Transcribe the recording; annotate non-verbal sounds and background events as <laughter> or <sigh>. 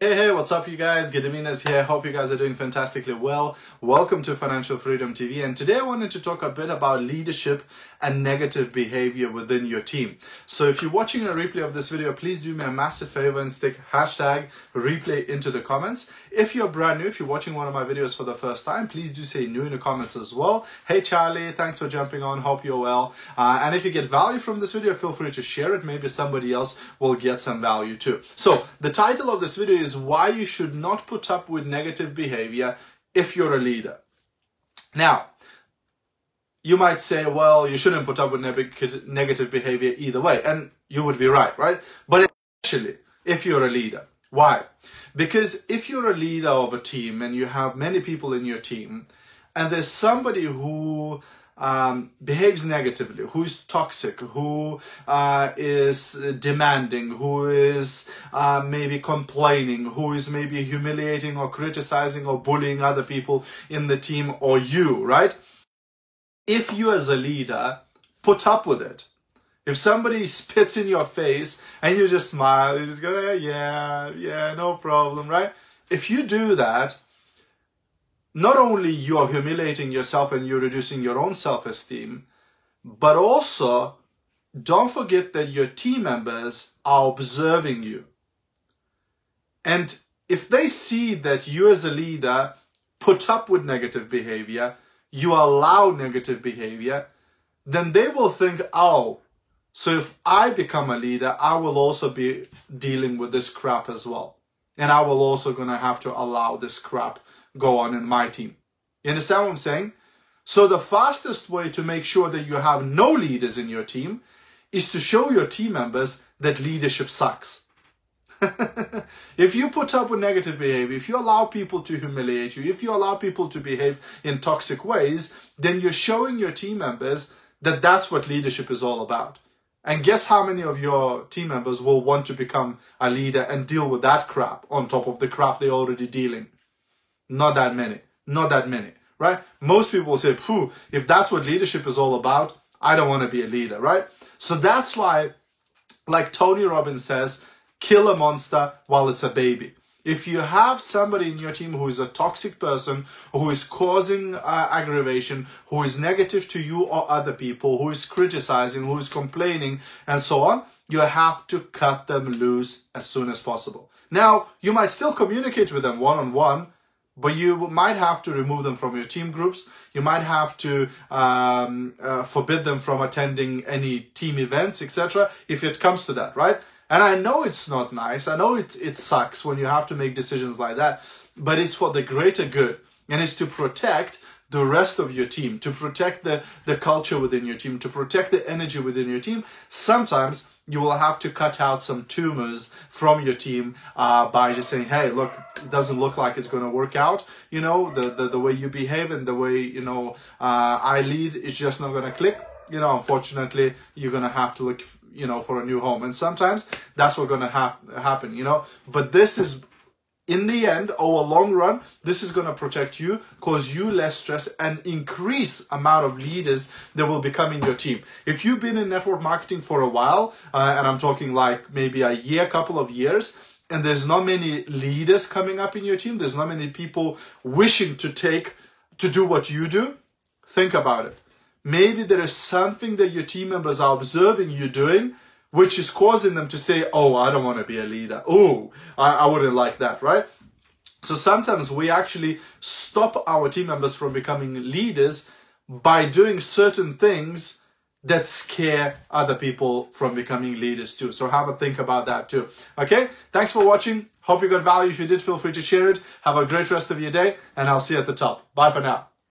Hey, hey, what's up, you guys? Gediminas here. Hope you guys are doing fantastically well. Welcome to Financial Freedom TV. And today I wanted to talk a bit about leadership and negative behavior within your team. So if you're watching a replay of this video, please do me a massive favor and stick hashtag replay into the comments. If you're brand new, if you're watching one of my videos for the first time, please do say new in the comments as well. Hey, Charlie, thanks for jumping on. Hope you're well. Uh, and if you get value from this video, feel free to share it. Maybe somebody else will get some value too. So the title of this video is is why you should not put up with negative behavior if you're a leader. Now, you might say, well, you shouldn't put up with negative behavior either way. And you would be right, right? But actually, if you're a leader, why? Because if you're a leader of a team and you have many people in your team, and there's somebody who um, behaves negatively, who is toxic, who uh, is demanding, who is uh, maybe complaining, who is maybe humiliating or criticizing or bullying other people in the team or you, right? If you as a leader put up with it, if somebody spits in your face and you just smile, you just go, yeah, yeah, no problem, right? If you do that, not only you are humiliating yourself and you're reducing your own self-esteem, but also don't forget that your team members are observing you. And if they see that you as a leader put up with negative behavior, you allow negative behavior, then they will think, oh, so if I become a leader, I will also be dealing with this crap as well. And I will also gonna have to allow this crap go on in my team. You understand what I'm saying? So the fastest way to make sure that you have no leaders in your team is to show your team members that leadership sucks. <laughs> if you put up with negative behavior, if you allow people to humiliate you, if you allow people to behave in toxic ways, then you're showing your team members that that's what leadership is all about. And guess how many of your team members will want to become a leader and deal with that crap on top of the crap they're already dealing? Not that many. Not that many, right? Most people will say, Phew, if that's what leadership is all about, I don't want to be a leader, right? So that's why, like Tony Robbins says, kill a monster while it's a baby. If you have somebody in your team who is a toxic person, who is causing uh, aggravation, who is negative to you or other people, who is criticizing, who is complaining, and so on, you have to cut them loose as soon as possible. Now, you might still communicate with them one on one, but you might have to remove them from your team groups. You might have to um, uh, forbid them from attending any team events, etc. If it comes to that, right? And I know it's not nice. I know it, it sucks when you have to make decisions like that, but it's for the greater good and it's to protect the rest of your team, to protect the, the culture within your team, to protect the energy within your team. Sometimes you will have to cut out some tumors from your team uh, by just saying, hey, look, it doesn't look like it's going to work out. You know, the, the, the way you behave and the way, you know, uh, I lead is just not going to click. You know, unfortunately, you're going to have to look, you know, for a new home. And sometimes that's what's going to ha- happen, you know. But this is in the end or long run this is going to protect you cause you less stress and increase amount of leaders that will become in your team if you've been in network marketing for a while uh, and i'm talking like maybe a year couple of years and there's not many leaders coming up in your team there's not many people wishing to take to do what you do think about it maybe there is something that your team members are observing you doing which is causing them to say, oh, I don't want to be a leader. Oh, I, I wouldn't like that, right? So sometimes we actually stop our team members from becoming leaders by doing certain things that scare other people from becoming leaders too. So have a think about that too. Okay. Thanks for watching. Hope you got value. If you did, feel free to share it. Have a great rest of your day and I'll see you at the top. Bye for now.